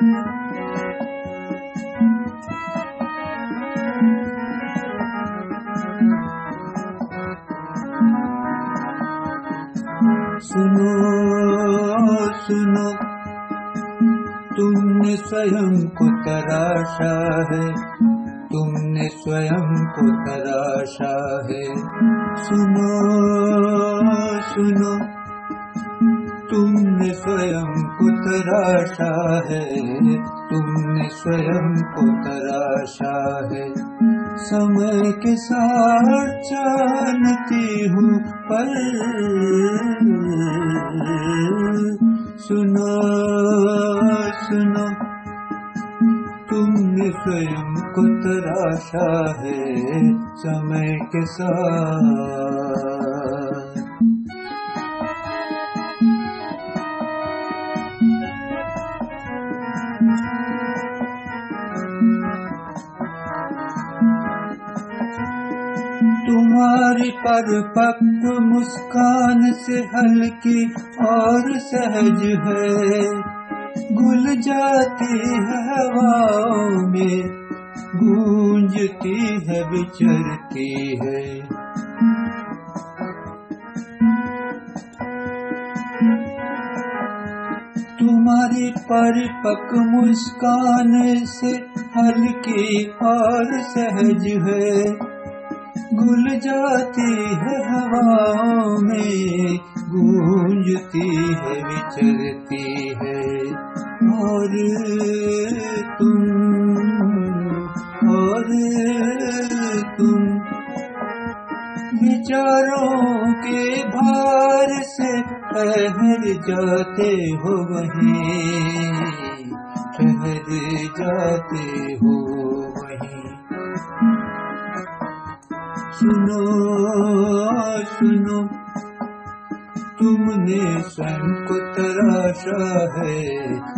सुनो सुनो तुमने स्वयं को तराशा है। तुमने स्वयं को तराशा है। सुनो सुनो। तराशा है। तुमने स्वयं को तराशा है। समय के साथ जानती हूँ पर सुनो सुनो। तुमने स्वयं को तराशा है। समय के साथ तुम्हारी परिपक्व मुस्कान से हल्की और सहज है। घुल जाती है हवाओं में, गूंजती है विचरती है। तुम्हारी परिपक्व मुस्कान से हल्की और सहज है। घुल जाती है हवाओं में, गूंजती है, विचरती है। और तुम और तुम, विचारों के भार से ठहर जाते हो वहीं, ठहर जाते हो वहीं। सुनो सुनो। तुमने स्वयं को तराशा है,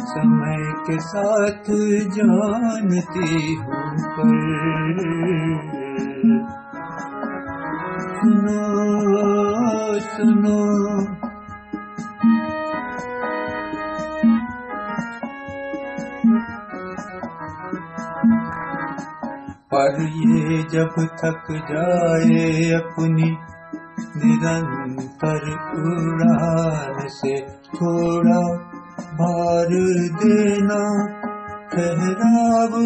समय के साथ जानती हूँ पर। सुनो सुनो। पर ये जब थक जाए अपनी निरंतर उड़ान से थोड़ा भार देना, ठहराव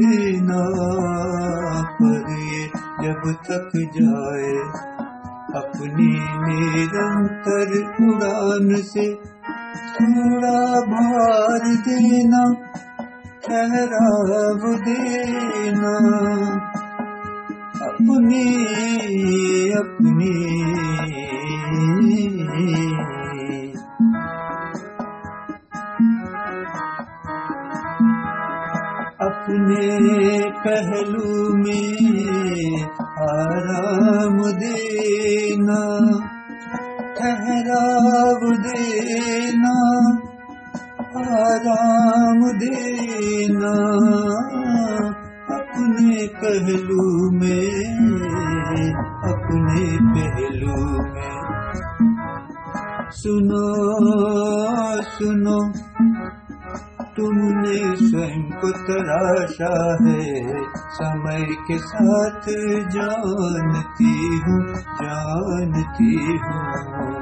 देना पर ये जब थक जाए अपनी निरंतर उड़ान से थोड़ा भार देना ठहराव देना अपनी अपनी। अपने पहलू में आराम देना ठहराव देना आराम देना पहलू में, अपने पहलू में। सुनो सुनो, तुमने स्वयं को तराशा है, समय के साथ जानती हूँ जानती हूँ।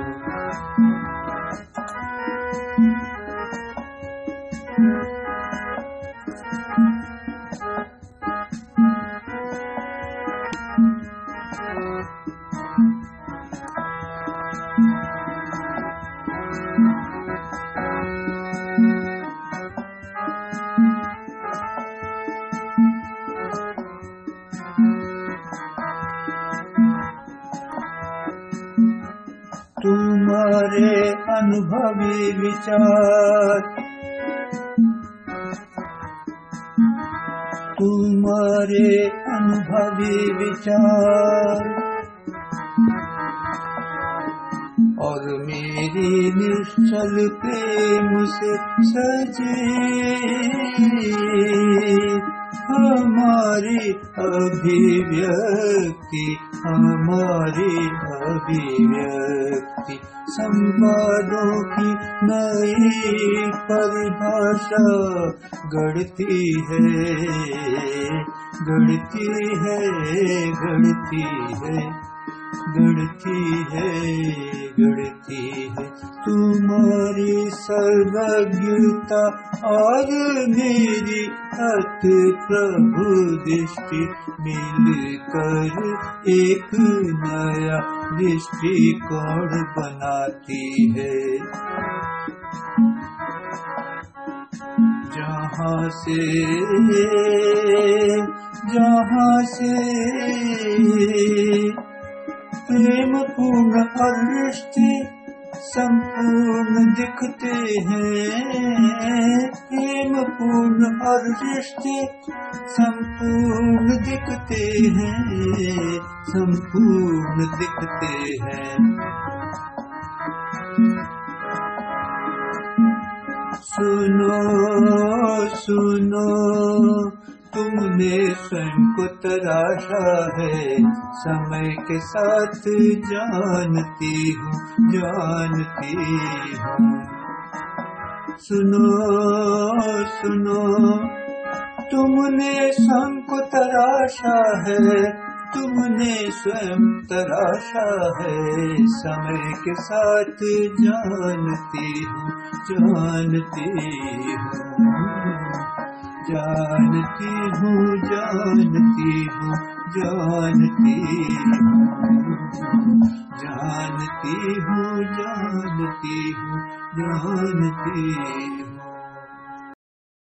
तुम्हारे अनुभवी विचार। तुम्हारे अनुभवी विचार। और मेरी निश्चल प्रेम से सजे। हमारी अभिव्यक्ति हमारी अभिव्यक्ति। संवादों की नई परिभाषा गढ़ती है गढ़ती है गढ़ती है गढ़ती है गढ़ती है। तुम्हारी सर्वज्ञता और मेरी अत प्रभु दृष्टि मिलकर एक नया दृष्टिकोण बनाती है। जहाँ से जहाँ से प्रेम पूर्ण रिश्ते संपूर्ण दिखते हैं। प्रेम पूर्ण और रिश्ते संपूर्ण दिखते हैं। संपूर्ण दिखते हैं। सुनो सुनो। तुमने स्वयं को तराशा है। समय के साथ जानती हूँ जानती हूँ। सुनो सुनो, तुमने स्वयं को तराशा है। तुमने स्वयं तराशा है। समय के साथ जानती हूँ जानती हूँ। जानती हूँ जानती हूँ जानती जानती हूँ जानती हूँ जानती हूँ।